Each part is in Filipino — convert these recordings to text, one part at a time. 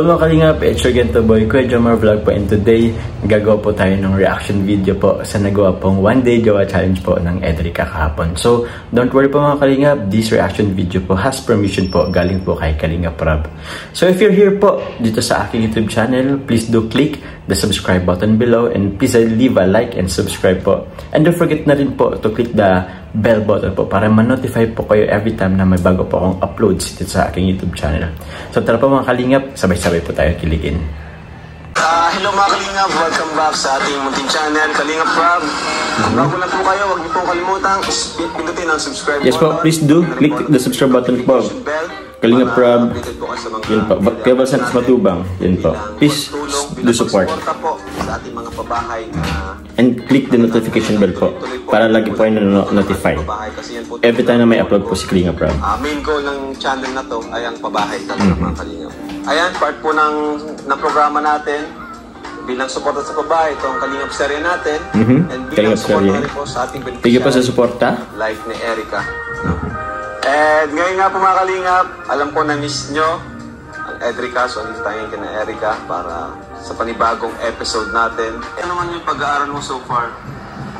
Hello mga kalingap, it's your Gento Boy, Kuya Jomar Vlog po and today gagawa po tayo ng reaction video po sa nagawa pong one day jowa challenge po ng Edrica kahapon. So, don't worry po mga kalingap, this reaction video po has permission po galing po kay Kalingap Rob. So if you're here po dito sa aking YouTube channel, please do click the subscribe button below and please leave a like and subscribe po. And don't forget na rin po to click the bell button po para ma-notify po kayo every time na may bago po akong uploads dito sa aking YouTube channel. So tara po mga kalingap, sabay-sabay po tayo kiligin. Ah, hello mga Kalingap, welcome back sa ating munting channel, Kalingap Rob. Kung bago lang po kayo, huwag niyo pong kalimutan, pindutin ang subscribe Yes po, button. please do click the subscribe button po. Bell Sa mga Yun po, kaya ba Santos Matubang? Yun po. Please do support. sa ating mga pabahay na And click the notification bell po para lagi po kayo notify every time na may upload po si Kalingap Rob. Ah, main goal ng channel na to ay ang pabahay talaga mga kalingap. Ayan, part po ng, ng programa natin bilang suporta sa pabahay, ito ang kalingap serye natin. Mhm, And bilang Kalingap suporta rin po sa ating Thank you po sa beneficiary, suporta. life ni Erica. And ngayon nga po mga kalingap, alam ko na miss nyo ang Edrica, so alis tayo kina Erica para sa panibagong episode natin. Ano naman yung pag-aaral mo so far?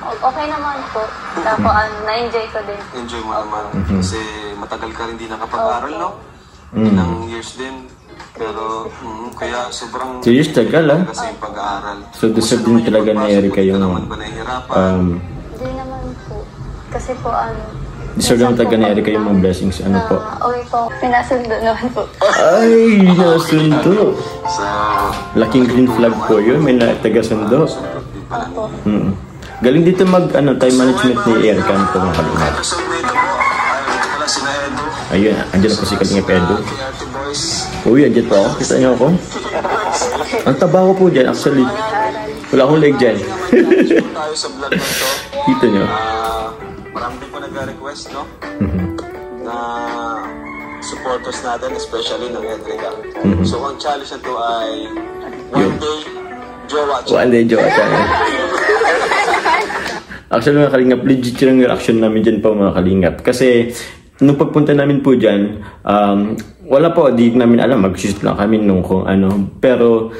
Okay naman po. Tapos, ano, na-enjoy ko din. Enjoy mo naman Mhm. kasi matagal ka rin din nakapag-aral, no? Mm. Ilang years din. Pero, mm, kaya sobrang... Two years tagal, ah. Kasi yung pag-aaral. So, deserve din talaga ni Erica yung, naman ba nahihirapan? Um, Hindi naman po. Kasi po, ano... Deserve naman po ni Erica yung mga blessings. Ano po? Na, okay po. Pinasundo naman po. Ay, nasundo. sa... Laking green flag po yun. May na taga-sundo. Opo. Mm. Galing dito mag ano, time management ni Erica ano po mga Edo. Ayun, andyan po si Kalingap Edo. Uy, andyan po ako. Kita niyo ako. Ang taba ko po dyan, actually. Wala akong leg dyan. Kita niyo. Ah, nag-request, no? Mhm. na supporters natin, especially ng Edrica. Mhm. So, ang challenge na to ay one day jowa One day joke tayo. Actually mga kalingap, legit yung reaction namin dyan po mga kalingap. Kasi nung pagpunta namin po dyan, um, wala po, di namin alam, mag-shoot lang kami nung kung ano. Pero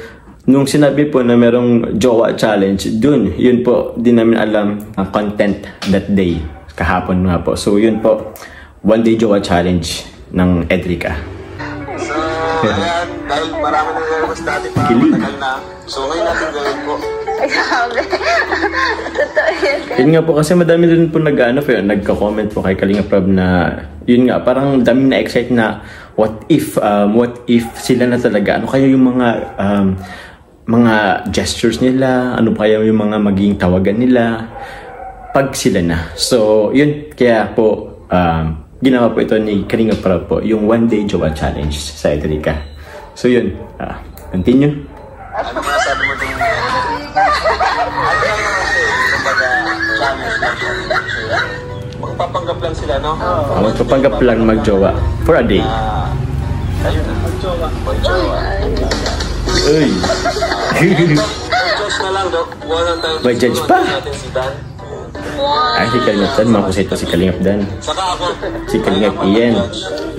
nung sinabi po na merong jowa challenge, dun, yun po, di namin alam ang content that day. Kahapon nga po. So yun po, one day jowa challenge ng Edrica. So, ayan, dahil marami nang request natin pa Kilig. matagal na. So, ngayon natin gawin po. Grabe. Totoo yan. Yun nga po kasi madami rin po nag ano po yun, nagka-comment po kay Kalinga Prab na yun nga parang dami na excite na what if um, what if sila na talaga ano kaya yung mga um, mga gestures nila ano kaya yung mga maging tawagan nila pag sila na so yun kaya po um, ginawa po ito ni Kalinga Prab po yung one day jowa challenge sa Edrica so yun ah, continue Ano masasabi mo din? Ano naman eh. Kumbaga, challenge siya. Magpapanggap lang sila, no? uh, magpapanggap lang magjowa for a day Ah, ayun na. Magjowa. Magjowa. Uy. Mag-judge na lang, Dok. Wala tayong May judge tutulungan pa? natin si Dan. Ay, si Kalingap Dan, makusay to si Kalingap Dan. Saka ako. Si Kalingap Ian.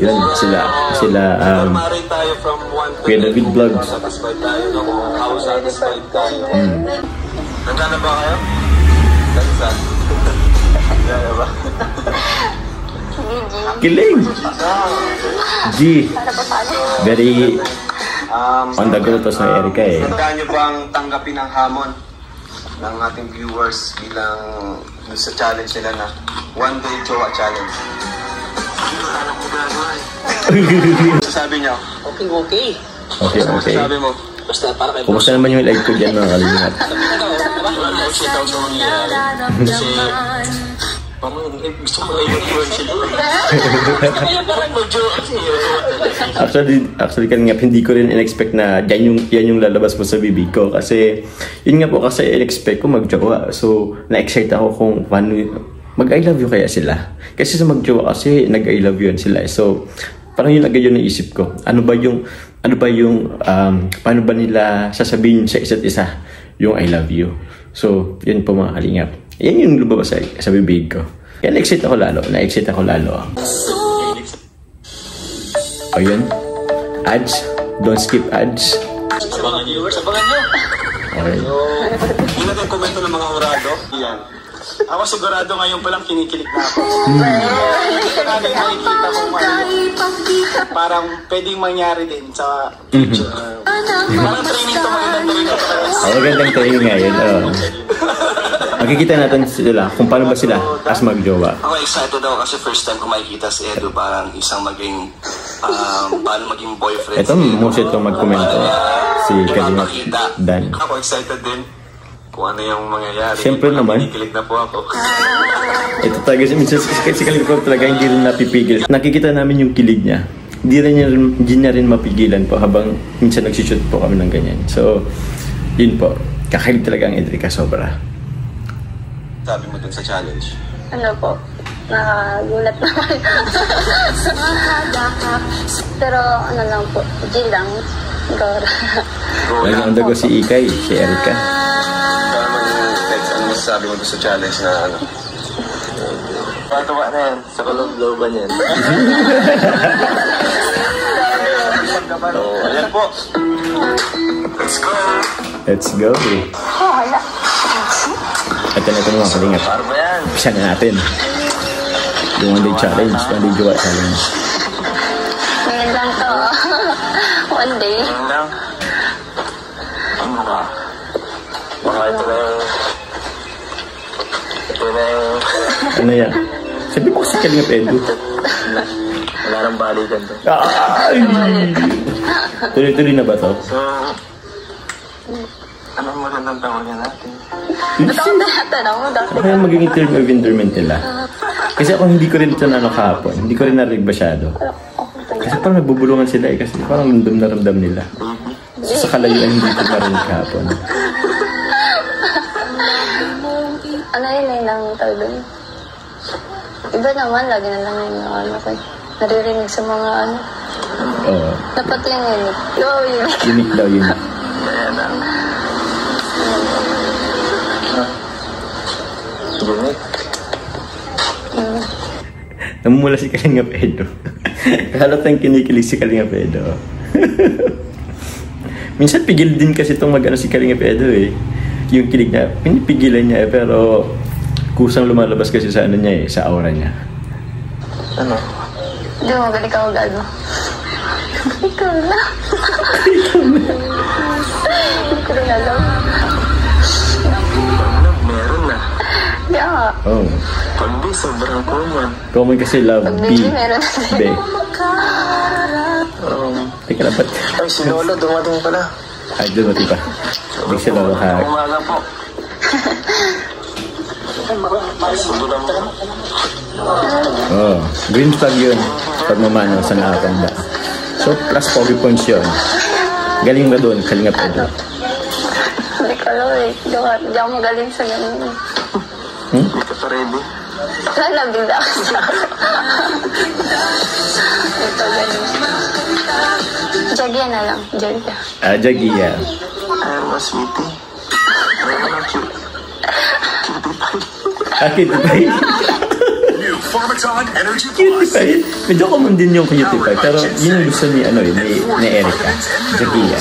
Yun, sila, sila, um, Marin tayo from 1 to Kuya David Vlogs. Hmm. Handa na ba kayo? Dahil saan? Handa ba? kilig! G. Very Um, on the go to sa Erica eh. Handa nyo bang tanggapin ang hamon ng ating viewers bilang dun sa challenge nila na one day jowa challenge? Ko eh. Sasabi nyo? Okay, okay. Okay, Ano okay. sasabi mo? Basta para kay Kumusta naman yung live ko dyan mga kalingap? Kasi daw sa mangyayari. Kasi parang eh, gusto ko medyo kasi Actually, actually kalingap, hindi ko rin in-expect na yan yung, yan yung lalabas mo sa bibig ko. Kasi, yun nga po kasi in-expect ko magjowa. So, na-excite ako kung paano, mag-I love you kaya sila. Kasi sa magjowa kasi, nag-I love you sila. So, parang yun agad yun naisip ko. Ano ba yung, ano ba yung, um, paano ba nila sasabihin sa isa't isa yung I love you. So, yun po mga kalingap. Yan yung lumabas sa, sa bibig ko. Kaya na-excite ako lalo. Na-excite ako lalo. O yun. Ads, Don't skip ads. Abangan nyo. Viewers, abangan nyo. Okay. So, yun natin komento ng mga hurado. Yan. Ako sigurado ngayon pa lang kinikilig na ako. Natin nakikita ano parang pwedeng mangyari din sa future. parang training to, magandang training to. Oh, magandang training nga yun. Oh. Makikita natin sila kung paano ba sila as magjowa. Ako excited ako kasi first time ko makikita si Edu parang isang maging um, paano maging boyfriend. Ito, si Edu. most ito magkomento. Si Ipapakita. Dan. Ako excited din kung ano yung mangyayari. Siyempre naman. Kinikilig na po ako. Ito talaga, si, si Kalingap talaga hindi rin napipigil. Nakikita namin yung kilig niya. Hindi rin niya, hindi niya rin mapigilan po habang minsan nagsushoot po kami ng ganyan. So, yun po. Kakalig talaga ang Edrica sobra. Sabi mo dun sa challenge. Ano po? Nakagulat naman. Pero ano lang po, G lang. Gora. Ang dago si Ikay, si Erica. Kaya mo yung text, ano masasabi mo dun sa challenge na ano? Patuwa na yan. Sa kaloob-looban yan. so, ayan po. Let's go! Let's go. Oh, wala. Ito na ito mga kalingap. Umpisa na natin. Yung one day challenge, one day jowa challenge. Ngayon lang to. One day. Yan lang. Ano ba? Baka ito na yung... Ito na yung... Ano yan? Sabi mo kasi kalingap Edu. Wala nang balikan to. Tuloy-tuloy na ba to? So, anong magandang tawagin natin? Natawag na natanong mo dati. Ano kaya magiging term of endearment nila? Kasi ako hindi ko rin ito na ano kahapon. Hindi ko rin narinig masyado. Kasi parang nagbubulungan sila eh. Kasi parang ramdam na ramdam nila. So, sa kalayuan hindi ko narinig kahapon. Ano yun eh, nang tawag doon? Iba naman, lagi na lang yung ano ko. Naririnig sa mga ano. Oo. Dapat yung yun. Oo, yun. Unique daw yun. Ayan lang. Unique. Namumula si Kalinga Pedro. Halatang kinikilig si Kalinga Pedro. Minsan pigil din kasi itong mag-ano si Kalinga Pedro eh. Yung kilig niya, pinipigilan niya eh, pero kusang lumalabas kasi sa ano niya eh, sa aura niya. Ano? Hindi mo magaling ka mag ano. Ikaw na. Hindi ko rin alam. Nga. Oh. Pag di, sobrang common. Common kasi love, Pag B, medyo meron na B. Um, Teka lang, ba't? ay, si Lolo dumating pala. Ay, dumati pa. Hindi sila maka... Umaga po. Oh, green flag yun. Pagmamano sa nakakanda. So, plus pogi points yun. Galing ba doon, Kalinga Pedro? Hindi ko alam eh. Hindi ako magaling sa ganun. Hmm? Hindi ka pa ready. Wala, bigla ako sa Ito, ganun. Jagya na lang. Jagya. Ah, Jagia. Ay, mas sweetie. Ay, ano, cute. Cutie pie. Ah, Pharmaton Energy Plus. Medyo common din yung cutie pie. Pero yun yung gusto ni, ano, eh, ni, ni Erica. Jagia.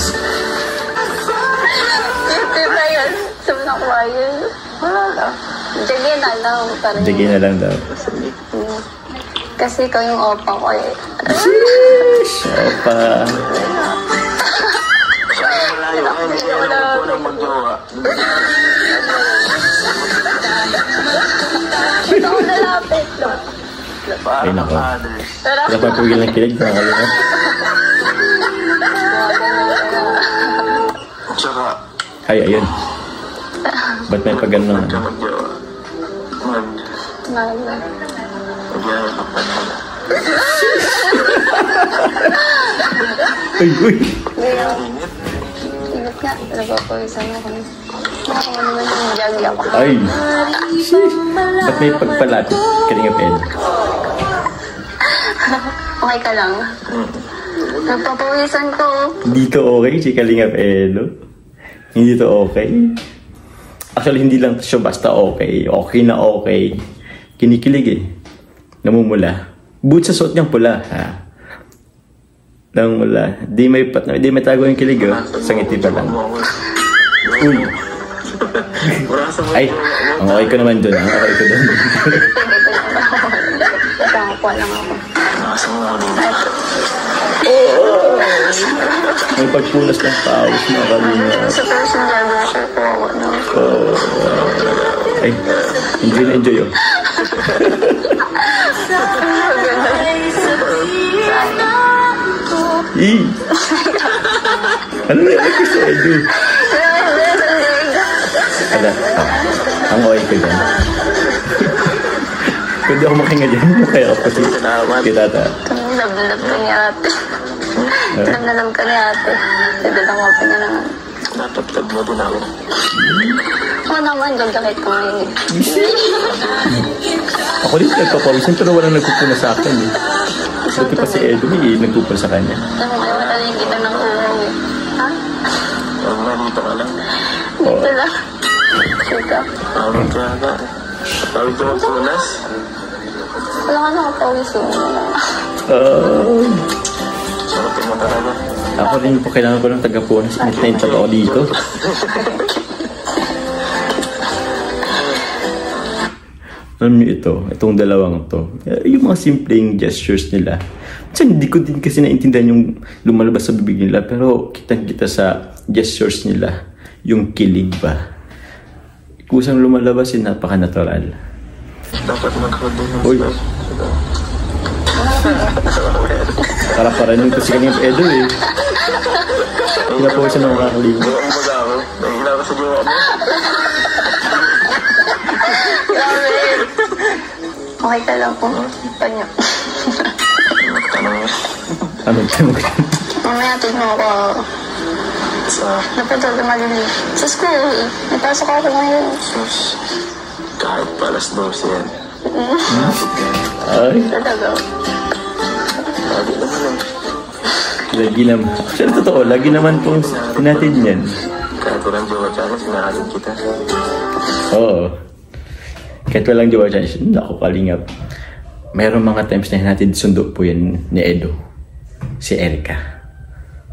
Na lang. Parang, Jagia na lang daw. Hmm. Kasi ikaw yung opa ko eh. Sheesh! Opa. Siya ang malayo. Ay, hindi ko alam kung anong magjowa. Ito ako nalapit. Ay, nako. pa pugil ng kilig, mga Kalinga. Tsaka, Ay, ayun. Ba't may pag ano? Ka pa pala. Uy. Ingat nga. Nagpapawisan ako. Ako naman yung jagya ko. Ay! Ba't may pagpalapit, Kalinga Pedro? Okay ka lang. Nagpapawisan ko. Hindi to okay, si Kalinga Pedro. Hindi to okay. Actually, hindi lang siya basta okay. Okay na okay. Kinikilig eh. Namumula. Buot sa suot niyang pula, ha? Nang wala. Di may, pat, di may tago yung kilig, oh. Sa ngiti pa lang. Uy! Ay! Ang okay ko naman dun, ang okay ko dun. Nakakuha lang ako. may pagpunas ng pawis na kanina. Sa person level ako po ako. Ay, enjoy na enjoy, oh. Ih! Ano na yung ko sa Edu? Ala, ah, ang okay ko dyan. Pwede ako makinga dyan. Kaya ako kasi kita ta. Love-love ka ni ate. Love na love ka ni ate. Pwede lang ako niya naman. Natagtag mo din ako. Ako naman, gagakit ko ngayon eh. Ako din nagpapawisan pero walang nagpupuna sa akin eh. Buti pa si Edu eh, nagpupuna sa kanya. Alam mo, ayaw talagang kita ng uwaw eh. Ha? Ang nandito ka lang. Dito lang. Sika. Tawag ka ka. Tawag ka magpunas. Wala ka nakapawis mo. Ah, Sarap mo talaga. Ako rin po kailangan ko ng taga-punas. Init na yung ako dito. Alam niyo ito, itong dalawang to, eh, yung mga simpleng gestures nila. Minsan hindi ko din kasi naintindihan yung lumalabas sa bibig nila, pero kitang-kita sa gestures nila, yung kilig ba. Kusang lumalabas, yung napaka-natural. Dapat din ng Uy. Para para nung kasi kami yung Edo eh. Pinapawisan ng kakaligo. Gawa mo ba ako? Nahihila ka sa jowa mo. Okay ka lang po. Tanong mo. Ano tanong ka? Mamaya tignan mo ako. Sa Dapat ako malili. Sa school, may pasok ako ngayon. sus. Kahit palas 12 yan. Ay, Talaga. Lagi naman eh. Lagi naman. Actually, totoo, lagi naman pong sinatid niyan. Kahit walang jowa challenge, sinakagin kita. Oo. Kahit walang jowa challenge, naku kalingap. Mayroong mga times na hinatid sundo po yan ni Edo. Si Erika.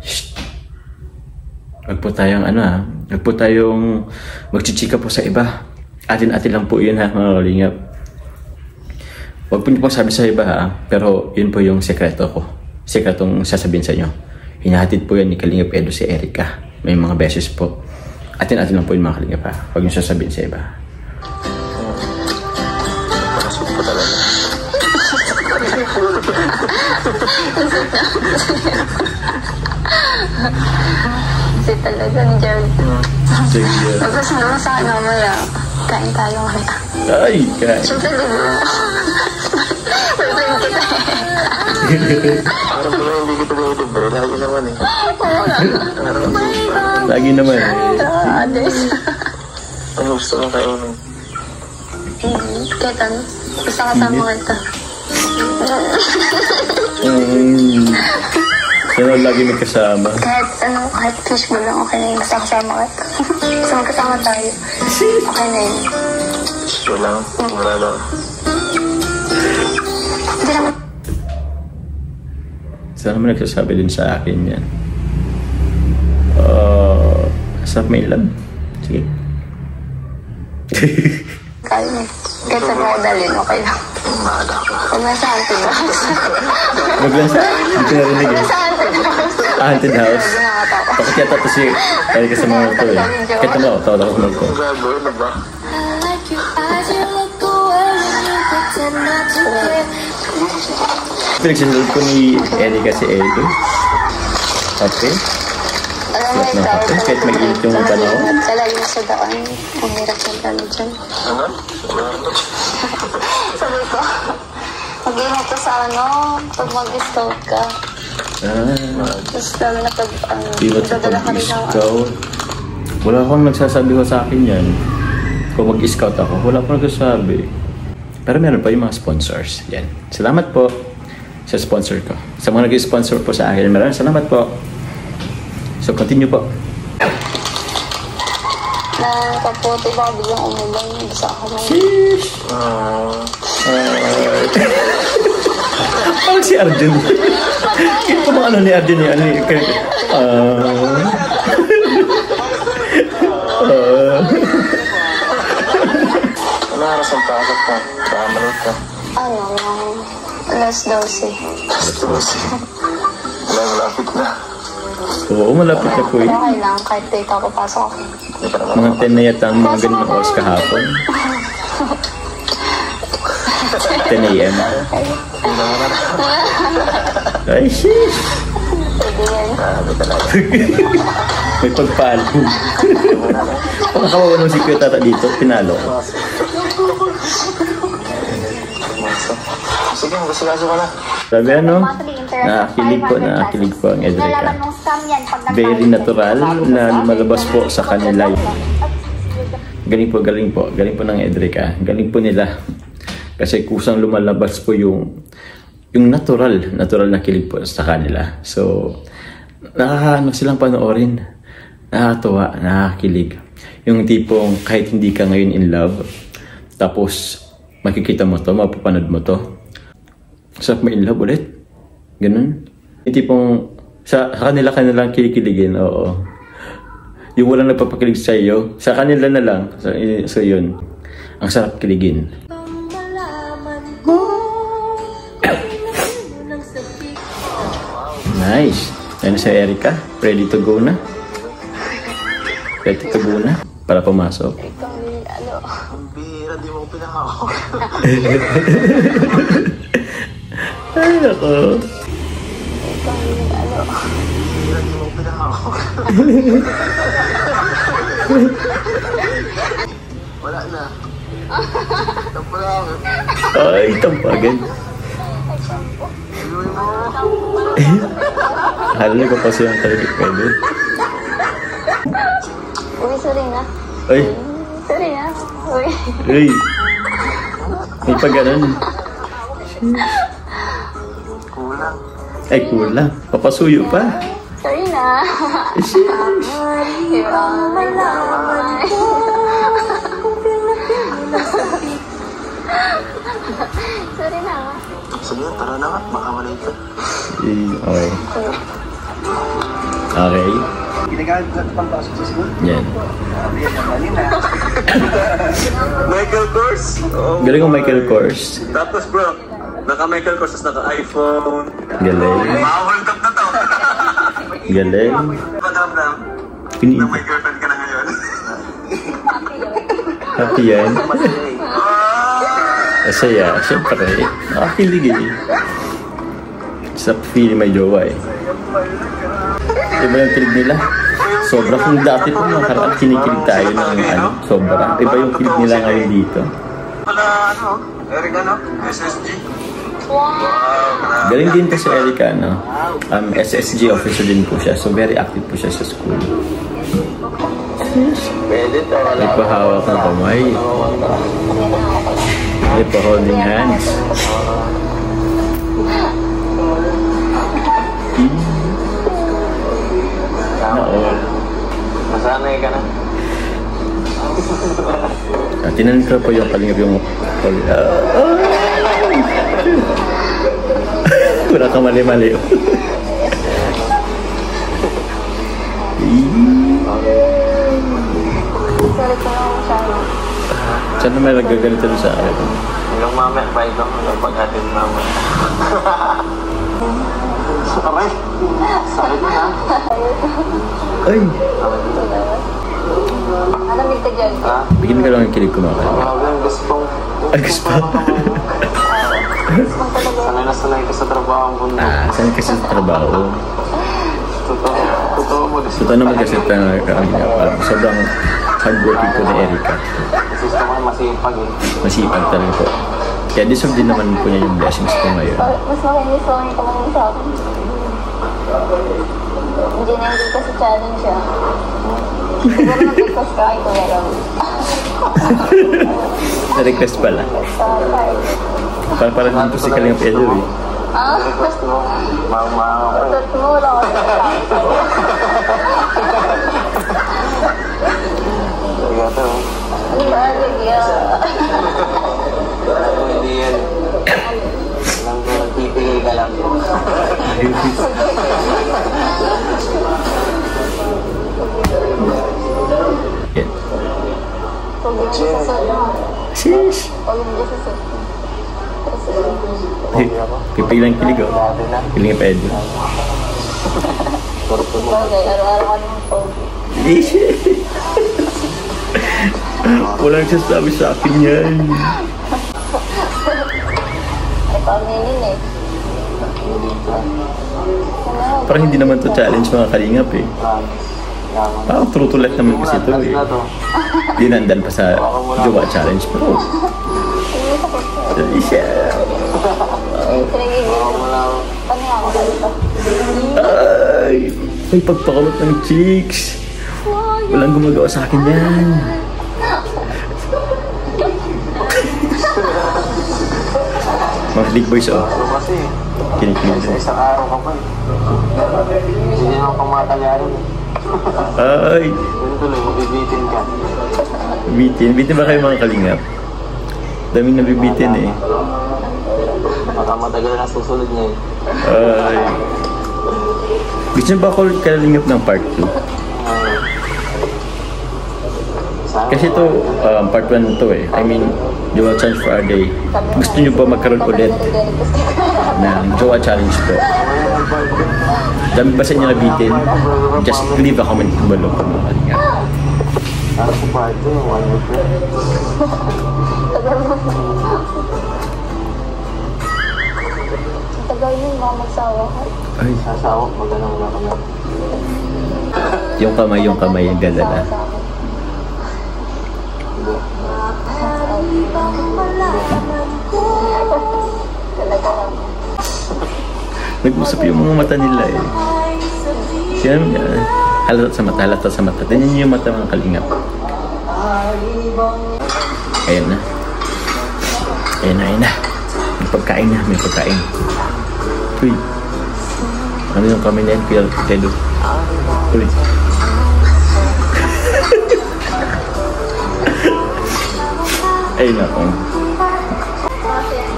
Shh. Huwag po tayong ano ha. Huwag po tayong magchichika po sa iba. Atin-atin lang po yun ha mga kalingap. Huwag po niyo po sabi sa iba ha. Pero yun po yung sekreto ko. Sekretong sasabihin sa inyo. Hinahatid po yan ni Kalingap Edo si Erika. May mga beses po. Atin-atin lang po yung mga kalingap ha. Huwag niyo sasabihin sa iba. Nakasut ko talaga. Kasi talaga ni Jared. Sige. Tapos naman sa akin mamaya. Kain tayo mamaya. Ay, kaya. Siyempre, di ba? Parang pala hindi kita nilibre. Lagi naman eh. Lagi naman eh. Ano gusto mong kainin? Mm, Kahit ano. Basta kasama kita. Mm. Pero lagi may kasama. Kahit ano, kahit fishbowl lang okay na yun. Basta kasama kita. Basta magkasama tayo. Okay na yun. Wala. Wala lang. Sana naman nagsasabi din sa akin yan. Uh, sa may lab. Sige. kaya na. Kahit saan mo ako dalhin, okay lang. Huwag na sa auntie house. Wag lang sa... Hindi ko narinig eh. Sa auntie house. Ah, haunted house. Takot yata to si... Kaya ka sa mga to eh. Kahit naman ako, tawad ako mag ko. Ang Pinagsinunod ko ni Erika si Edo. Okay. Alam mo, Sarap ng kape, kahit mag-init yung panahon. Lagi sa daan. Ang hirap ng dami dyan. Ano? Sabi ko, mag-ingat ka sa ano, pag mag-scout ka. Ah, Tapos lalo na pag, ano, dadala ka rin ng. Wala akong nagsasabi ko sa akin yan. Kung mag-scout ako, wala akong nagsasabi. Pero meron pa yung mga sponsors. Yan. Salamat po sa sponsor ko. Sa mga nag-sponsor po sa akin, maraming salamat po. So, continue po. na kapote baka biglang umulan. Basta ako lang. Ah, Parang si Arjun. Yung pa mga ano ni ano ni Ah. Ah. Ano oras ang pasok ka? Manood ka. Ano, mga alas 12. Susi. Wala, malapit na. Oo, malapit na po eh. Okay lang, kahit late ako pasok ako. Mga 10 na yata ang mga ganun na oras kahapon. 10 a.m. Ay, talaga. May pagpalo. Pakakawawa ng si Kuya Tata dito, pinalo. Sige, magkasikaso ka na. Sabi ano, nakakilig po, nakakilig po ang Edrica. Very natural na lumalabas po sa kanila. Galing po, galing po. Galing po ng Edrica. Galing po nila. Kasi kusang lumalabas po yung yung natural, natural na kilig po sa kanila. So, nakakaano silang panoorin. Nakakatuwa, nakakakilig. Yung tipong kahit hindi ka ngayon in love, tapos makikita mo to, mapapanood mo to, sarap ma in love ulit. Ganun. Yung tipong sa, sa kanila ka na lang kinikiligin, oo. Yung walang nagpapakilig sa iyo, sa kanila na lang. So, so yun. Ang sarap kiligin. Nice. Yan na si Erica. Ready to go na. Ready to go na. Para pumasok. Ikaw yung ano. Ang bihira, di mo ko pinahawak. Ay, ako. Ikaw yung. Bihira, di mo ko pinahawak. Wala na. Na ako. Ay, tampagan. Hala ko pa siyang talaga pwede. Uy, sorry na. Ay, Sorry na. Uy. ay. May pa ganun. Ay, kulang. Papasuyo pa. Sorry na. Love. Sorry na. Sige, tara na nga. Baka malay ka. Eh, Okay. Okay. Ginagamit ko pang pasok sa school. Yan. Michael Kors. Oo. Galing ko Michael Kors. Tapos bro, naka Michael Kors, naka iPhone. Galing. Mahal up na to. Galing. Pagramdam Pini na may girlfriend ka na ngayon. Happy yan. Ah! Masaya. Siyempre. Nakakilig eh. Sa feeling may jowa eh. Iba yung kilig nila. Sobra kung dati po nakaraan kinikilig tayo ng ano, sobra. Iba yung kilig nila ngayon dito. Wala ano, Eric ano, SSG. Wow. Galing din po si Erica, no? Um, SSG officer din po siya. So, very active po siya sa school. May pahawak ng kamay. May pa-holding hands. Na all. Nasanay ka na. Tinanong ko po yung kalingap yung... Ah, Wala ka mali-mali. Sorry ko na masyado. Sana may nagagalit na sa akin. Hanggang mamaya pa ito, hanggang paghatid mamaya. Aray! Sakit na. Ay! Alamig ka dyan. Ha? Bigyan ka lang ng kilig kumakain. Grabe, ang. Ay, gusto pa. Sanay na sanay ka sa trabaho ang mundo. Ah, saan kasi sa trabaho? Totoo. Totoo mo. Totoo naman kasi tayo kami sobrang hardworking po ni Erica. Gusto mo masipag eh. Masipag talaga po. Kaya deserve din naman po niya yung blessings po ngayon. Mas makinis ko ang kamang sa akin. Hindi na hindi kasi challenge siya. Na-request pala. Parang hindi po si Kalinga Pedro eh. Ah? Request mo. Mama ako. Tot mo, wala ko. Alam hindi yan. Lang nagpipigil ka lang. Susunod. Kasi, Pipilang kilig oh. Kilig pa Edo. bagay, araw-araw ka naman pogi. Ishi! Walang sasabi sa akin yan. Ay, paminin eh. Parang hindi naman to challenge mga kalingap eh. Parang true to life naman kasi ito eh. Dinandan pa sa Jowa Challenge Pro. Dito? Ay! May pagpakulot ng chicks! Walang gumagawa sa akin yan. Mga league boys oh. Kasi, Kinikilig sa isang araw ka pa eh. Hindi naman pang matalarin eh. Ay! Yun tuloy, mabibitin ka. Bitin. Bitin ba kayo mga kalingap? Daming nabibitin eh. Baka matagal na susunod niya eh. Ay. Gusto niyo ba ako kalingap ng part 2? Sana Kasi to um, part 1 to eh. I mean, Jowa Challenge for a day. Gusto niyo ba magkaroon ulit ng Jowa Challenge po? Dami ba sa inyo nabitin? Just leave a comment below po mga kalingap. Ano po pa ito, one year pa. Tagal yun, baka magsawa ka. Ay, Sasawa, magandang wala ka na. yung kamay, yung kamay, yung galala. Talaga lang. Nag-usap yung mga mata nila eh. Yan, yan. Halata sa mata, halata sa mata. Tingnan niyo yung mata mga kalingap. Ayan na. Ayan na, ayan na. May pagkain na, may pagkain. Uy. Ano yung kami na yan, Kuya Tedo? Uy. Ay, nako.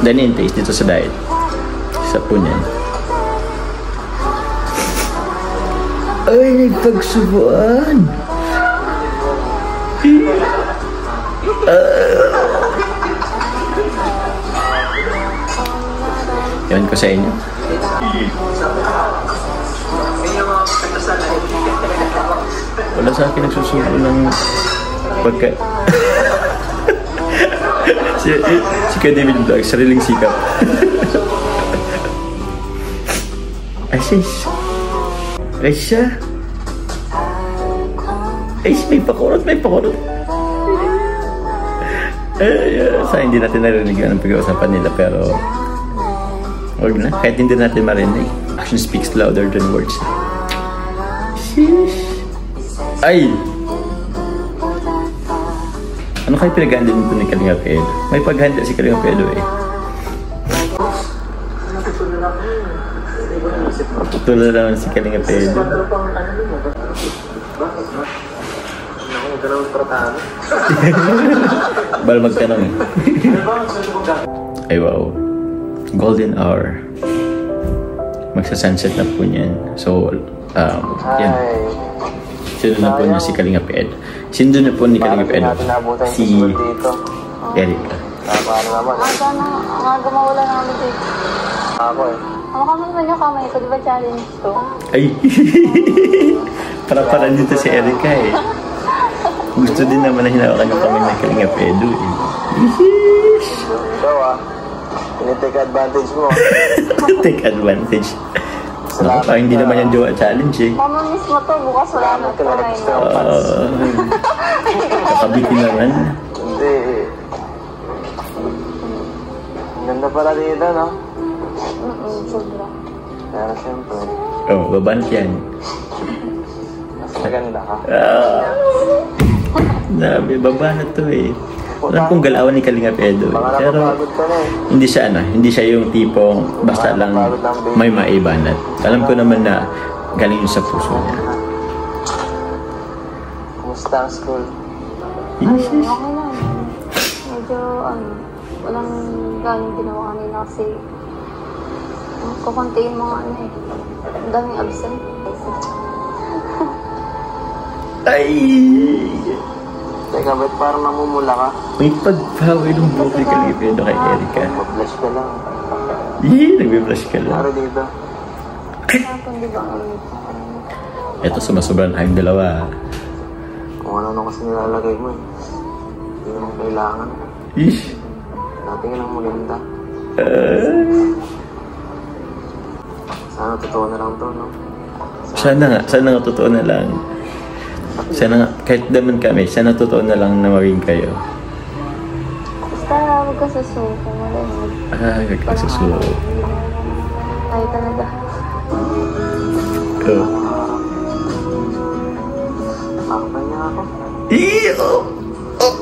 Danin taste dito sa diet. Sa po niyan. Ay, nagpagsubuan. Yan ko sa inyo. Wala sa akin nagsusubo ng pagka... si, si Kuya David Vlog, sariling sikap. Ay, sis. Siya. Ay, may pakurot, may pakurot. Ay, uh, sa hindi natin narinig ang pag-uusapan nila, pero... Huwag na, kahit hindi natin marinig. Action speaks louder than words. Sheesh. Ay! Ano kayo pinag-handa nito ni Kalinga Pedro? May paghanda si Kalinga Pedro eh. Tulad naman si Kalinga Pedro. Bal magtanong eh. Ay wow. Golden hour. Magsa-sunset na po niyan. So, um, yan. Sino na po niya si Kalinga Pedro? Sino na po ni Kalinga yung Si. Erika. Tama na naman. Aga na, ang aga mawala na kami dito. Ako eh. Kamay mo niyo kamay ko, di ba challenge to? Ay! para para dito si Erika eh. Gusto din naman na hinawakan yung kami ng Kalinga Pedro eh. Ikaw ah. Tinitake advantage mo. Take advantage. Naku, parang hindi naman yung jowa challenge eh. Mama miss mo to, bukas wala na to Talaga ngayon. gusto mo. Ah, kakabitin naman. Hindi. Ganda pala dito, no? Mm-mm, sobra. Pero siyempre, Oh, babanat yan. mas maganda ka. Ah, Nabi, babanat to eh. Alam kong galawan ni Kalinga Pedro. eh. Pero na eh. hindi siya ano, hindi siya yung tipong basta lang may maibanat. Alam ko naman na galing yun sa puso niya. Kumusta ang school? Ayun, okay lang. Medyo, ano, walang galing ginawa kanina kasi kukunti yung mga ano eh. Ang daming absent. Ay! Teka, ba't parang namumula ka? May pagbawi ng buhok ni Kalinga Pedro kay Erika. Mag-flash ka lang. Yee, nagbe-flash ka lang. Para dito. Tapos di ba ang Ito, sumasobran tayong dalawa. Kung ano-ano kasi nilalagay mo eh. Hindi naman kailangan. Ish. Dati ka lang maganda. Ah. Sana totoo na lang to, no? sana nga, sana nga totoo na lang. Sana nga, kahit naman kami, sana totoo na lang na maging kayo. Basta huwag ka susuko mo lang. Ah, nagkasusunod. Ay talaga. Oh. Pakpan niya ako. Iyo! Oh!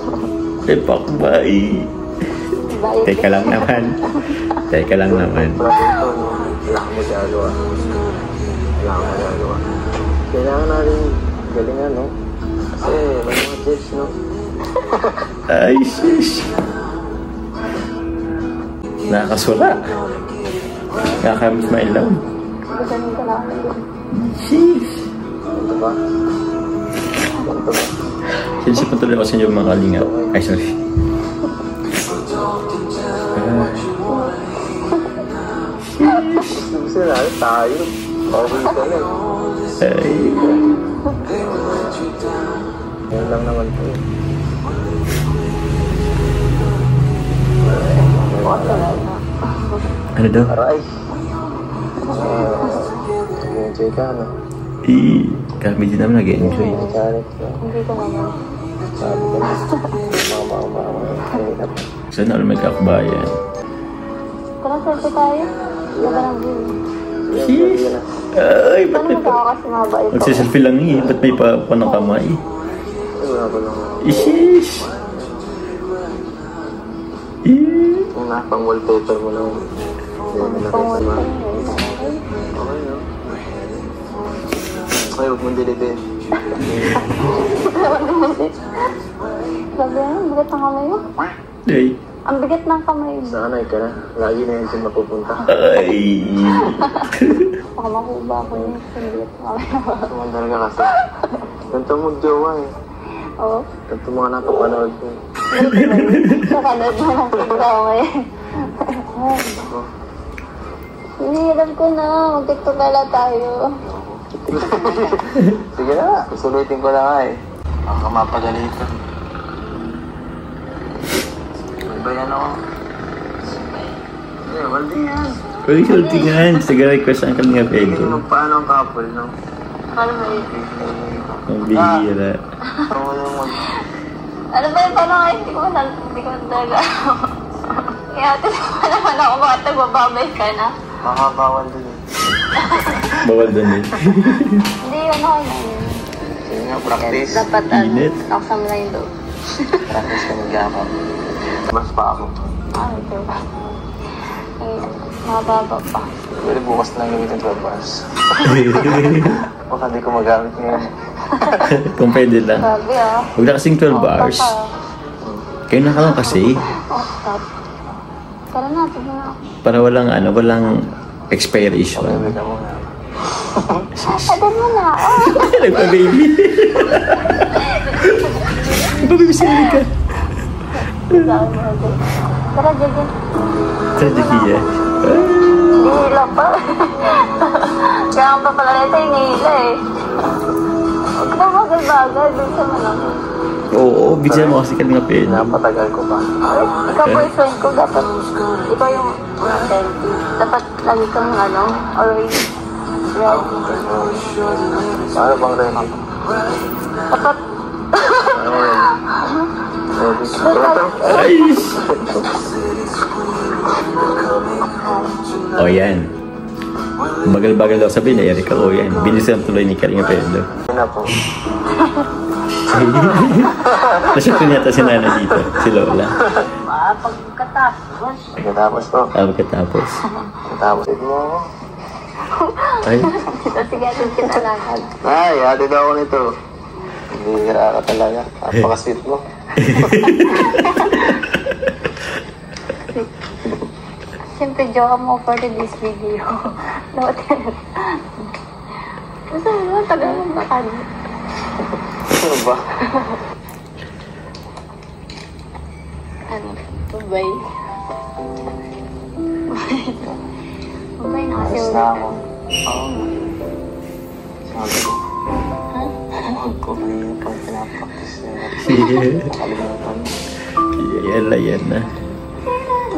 Bayad Teka lang naman. Teka lang naman. Wala kang magagawa. Wala kang magagawa. Kailangan natin galingan, no? Kasi may mga tips, no? Ay, shish. Nakakasula. Nakakamiss mailaw. Ganun ka lang. Shish. Ito ba? Ito ba? Sinisip tuloy ako sa inyo mga kalinga. Ay, sorry. Tayo. Okay ka na eh. Ay. Lang naman po eh. Ano daw? Aray! Ah, Nag-enjoy ka, no? Eh, kami din naman nag-enjoy. Hindi ko. Mama. Sana all may kakbayan. Tara, selfie tayo. Na. Ay, ba't may pa... Magsiselfie lang eh. Ba't may pa, pa ng kamay? Eh. Kung napang wallpaper mo lang. Okay, no? Ay, huwag mong dilitin. Sabi ano, bigat ng kamay mo. Ay. Ang bigat ng kamay mo. Sanay ka na. Lagi na yun dyan mapupunta. Ay. Baka makuba ako yun. Ang bigat ng kamay mo. Tumandal ka kasi. Ganito mag-jowa eh. Oo. Ganito mga napapanood ko. Sa kanod mo lang siguro ako ngayon. Hindi, alam ko na. Mag-tiktok pala tayo. Sige na, susulitin ko na nga eh. Baka mapagalitan. Iba yan ako. Eh, waldi yan. Uy, sultingan. Sige, request ang kalinga Hindi Pedro. magpaano ang couple, no? Paano ba yun? Ang bihira. Ako. Ano ba yun? Parang ay, hindi ko na, hindi ko talaga. Kaya ito naman ako bakit nagbababay ka na. Makakawal din eh. Bawal doon eh. Hindi, ano yun. Sige nga, practice. Dapat ano, Init. nakasama lang yung loob. Practice ka mag-yakap. Mas pa ako. Ah, ito ba? Eh, mababa pa. Pwede bukas na lang gamitin 12 hours. Baka di ko magamit ngayon. Kung pwede lang. Sabi ah. Huwag na kasing 12 hours. Kayo na ka lang kasi. Oh, stop. Tara na, tignan na. Para walang ano, walang expiration. Pwede ka muna. Agad mo na. Oh. Nagpa-baby. Nagpa-baby si Erika. Jagan. Tragedy eh. Hihila pa. Kaya ang papalala ito, hinihila eh. Huwag na bagal-bagal. Doon sa malaki. Oo, bigyan mo kasi kalinga Pedro. Napatagal ko pa. Ay, ikaw boyfriend ko, dapat ikaw yung selfie. Dapat lagi kang ano, always ready. Paano bang rin ako? Dapat, Ano? Ready? Ay! O yan. Bagal-bagal daw sabihin na Erika o yan. Bilisan tuloy ni Kalinga Pedro. Yun na po. Nasya ko niyata si Nana dito, si Lola. ah, pagkatapos. Pagkatapos to. Ah, pagkatapos. Pagkatapos. Ito mo ako. Ay, sige, atin kita lakad. Ay, hatid ako nito. Hindi ka talaga. Napaka-sweet mo. Siyempre, joke mo for this video. Dapat yan. Basta mo, tagal mo lakad. Ano ba? Ano? Babay. Babay na kasi ulit. na ako. Oo. Sabi ko. Mahal ko kanina pang pinapractice niya. Nakalimutan mo. Yan na, yan na.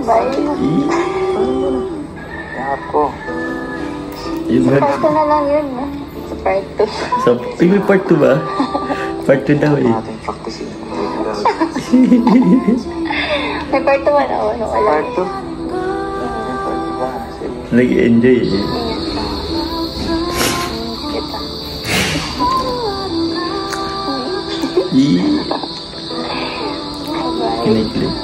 Bye. Yakap ko. Yun ba? Part 2 na lang yun, no? Sa part 2. So, ay, may part 2 ba? Part 2 daw eh. Natin practice yun. May part 2 ba na? Ano. Part 2. Part 2 ba? Sige. Nag-enjoy eh. Mga pinakilig.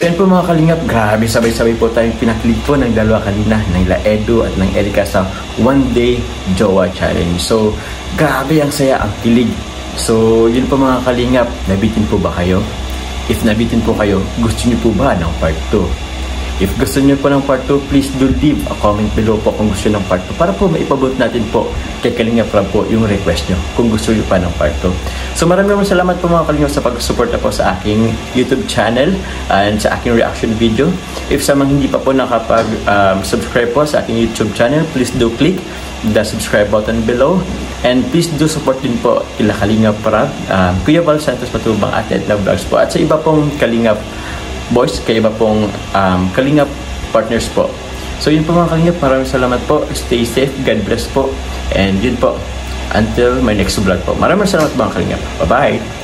Yan po mga kalingap, grabe sabay-sabay po tayong pinaklig po ng dalawa kanina, ng La Edu at ng Erika sa One Day Jowa Challenge. So, grabe ang saya, ang kilig. So, yun po mga kalingap, nabitin po ba kayo? If nabitin po kayo, gusto niyo po ba ng part 2? If gusto niyo po ng part 2, please do leave a comment below po kung gusto ng part 2 para po maipabot natin po kay Kalinga Prab po yung request niyo kung gusto niyo pa ng part 2. So maraming maraming salamat po mga Kalinga sa pag-suporta po sa aking YouTube channel and sa aking reaction video. If sa mga hindi pa po nakapag-subscribe po sa aking YouTube channel, please do click the subscribe button below and please do support din po kila Kalinga Prab, um, Kuya Val Santos Matubang at Edna Vlogs po at sa iba pong Kalinga boys, kay iba pong um, Kalingap partners po. So yun po mga Kalingap, maraming salamat po. Stay safe, God bless po. And yun po, until my next vlog po. Maraming salamat mga Kalingap. Bye-bye!